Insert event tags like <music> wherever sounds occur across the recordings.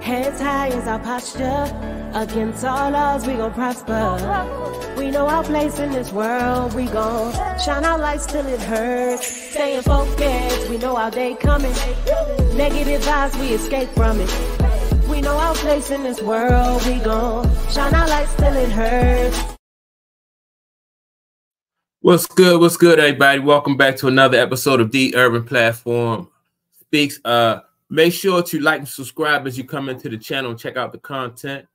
Heads high is our posture. Against all odds, we gon' prosper. We know our place in this world. We gon' shine our lights till it hurts. Staying focused, we know our day coming. Negative vibes, we escape from it. We know our place in this world. We gon' shine our lights till it hurts. What's good? What's good, everybody? Welcome back to another episode of the Urban Platform Speaks. Uh, make sure to like and subscribe as you come into the channel and check out the content.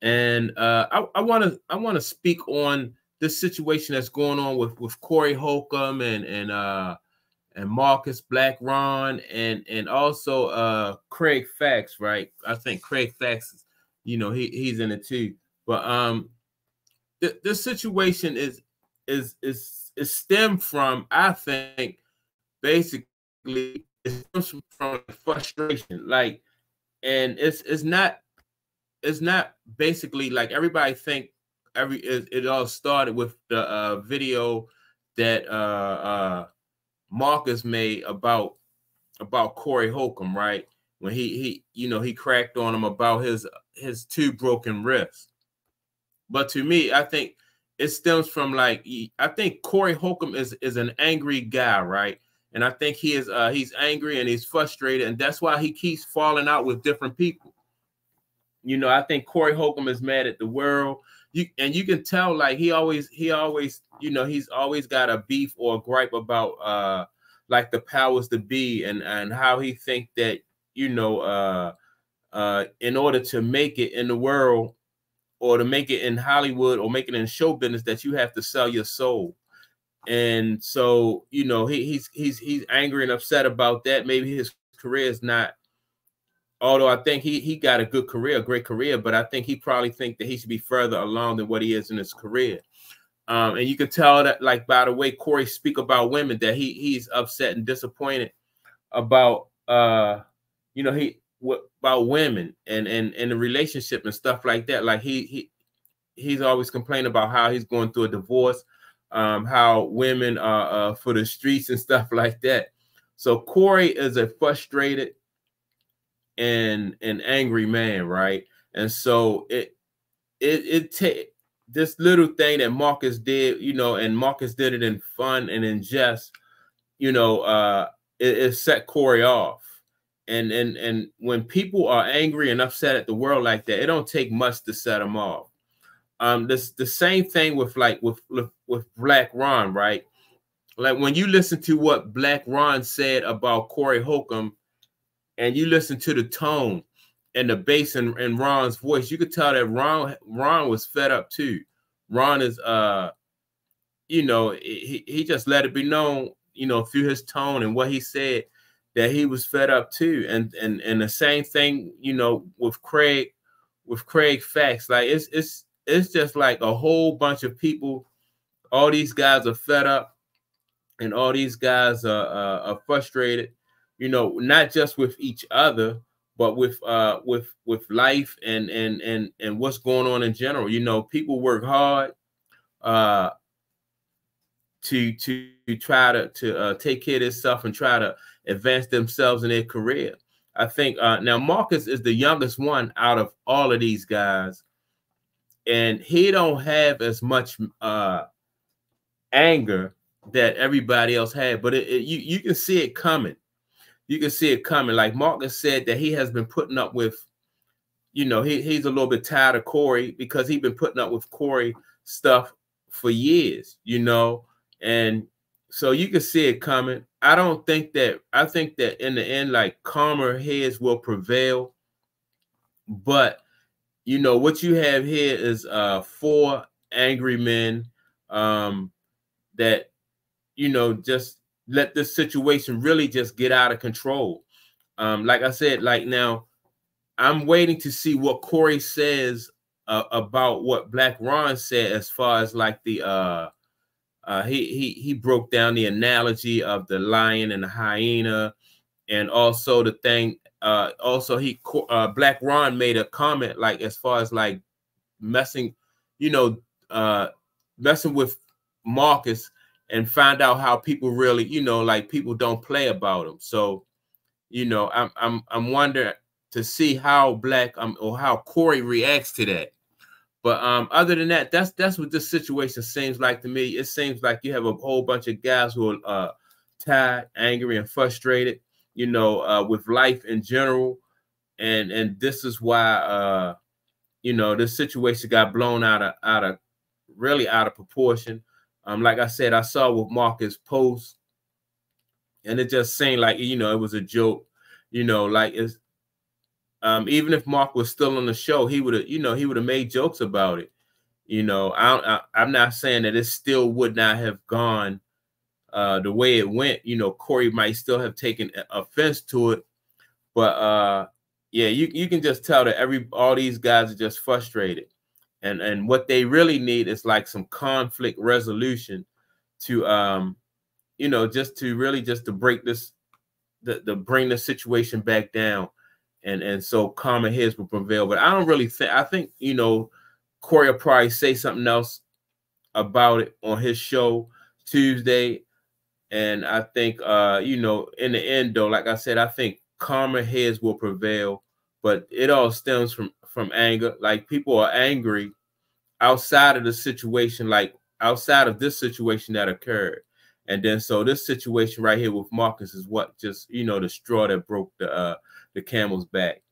And uh, I want to I want to speak on this situation that's going on with with Corey Holcomb and and uh and Marcus Blaq Ron and and also uh Craig Facts, right? I think Craig Facts, you know, he he's in it too. But um, th- this situation is is is is stemmed from I think basically it stems from frustration, like, and it's it's not it's not basically like everybody think every it, it all started with the uh, video that uh, uh, Marcus made about about Corey Holcomb, right? When he he you know he cracked on him about his his two broken wrists. But to me, I think it stems from like I think Corey Holcomb is is an angry guy, right? And I think he is uh he's angry and he's frustrated, and that's why he keeps falling out with different people. You know, I think Corey Holcomb is mad at the world. You and you can tell like he always he always you know he's always got a beef or a gripe about uh like the powers to be and and how he think that you know uh uh in order to make it in the world or to make it in Hollywood or make it in show business that you have to sell your soul. And so, you know, he, he's he's he's angry and upset about that. Maybe his career is not although I think he he got a good career, a great career, but I think he probably think that he should be further along than what he is in his career. Um, and you can tell that, like by the way Corey speak about women, that he he's upset and disappointed about uh, you know, he what about women and and and the relationship and stuff like that. Like he he he's always complaining about how he's going through a divorce, um, how women are uh, for the streets and stuff <laughs> like that. So Corey is a frustrated and an angry man, right? And so it it it take this little thing that Marcus did, you know, and Marcus did it in fun and in jest, you know, uh, it, it set Corey off. And and and when people are angry and upset at the world like that, it don't take much to set them off. Um, this the same thing with like with with, with Blaq Ron, right? Like when you listen to what Blaq Ron said about Corey Holcomb and you listen to the tone and the bass and, in Ron's voice, you could tell that Ron Ron was fed up too. Ron is uh you know, he, he just let it be known, you know, through his tone and what he said that he was fed up too. And and and the same thing, you know, with Craig, with Craig Facts. Like it's it's it's just like a whole bunch of people, all these guys are fed up, and all these guys are, are frustrated you know, not just with each other, but with uh with with life and and and and what's going on in general. You know, people work hard uh to to, to try to to uh, take care of themselves and try to advance themselves in their career. I think uh, now Marcus is the youngest one out of all of these guys, and he don't have as much uh, anger that everybody else had, but it, it, you you can see it coming you can see it coming. Like Marcus said that he has been putting up with, you know, he, he's a little bit tired of Corey because he's been putting up with Corey stuff for years, you know, and so you can see it coming. I don't think that I think that in the end, like calmer heads will prevail. But you know what you have here is uh four angry men um that you know just let this situation really just get out of control. Um, like I said, like now, I'm waiting to see what Corey says uh, about what Blaq Ron said as far as like the uh, uh, he he he broke down the analogy of the lion and the hyena, and also the thing. Uh, also, he uh, Blaq Ron made a comment like as far as like messing, you know, uh, messing with Marcus and find out how people really, you know, like people don't play about him. So, you know, I'm I'm I'm wondering to see how black um or how Corey reacts to that. But um, other than that, that's that's what this situation seems like to me. It seems like you have a whole bunch of guys who are uh, tired, angry, and frustrated, you know, uh, with life in general, and and this is why uh, you know this situation got blown out of out of really out of proportion. Um, like I said, I saw with Marcus post, and it just seemed like you know it was a joke, you know, like it's um, even if Mark was still on the show, he would have, you know, he would have made jokes about it. You know, I, I, am not saying that it still would not have gone uh, the way it went. You know, Corey might still have taken offense to it, but uh, yeah, you you can just tell that every all these guys are just frustrated, and and what they really need is like some conflict resolution to um, you know, just to really just to break this, the, to bring the situation back down and and so common heads will prevail. But I don't really think I think you know Corey will probably say something else about it on his show Tuesday. And I think uh, you know, in the end though, like I said, I think calmer heads will prevail, but it all stems from from anger. Like people are angry outside of the situation, like outside of this situation that occurred. And then so this situation right here with Marcus is what just you know the straw that broke the uh the camel's back.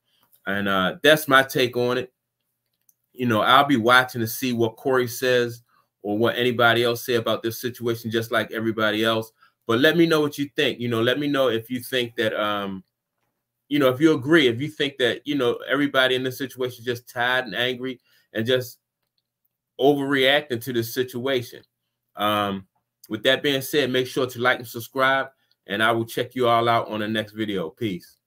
And uh, that's my take on it. You know, I'll be watching to see what Corey says or what anybody else say about this situation, just like everybody else. But let me know what you think. You know, let me know if you think that um, you know, if you agree, if you think that you know everybody in this situation just tired and angry and just overreacting to this situation. Um, with that being said, make sure to like and subscribe, and I will check you all out on the next video. Peace.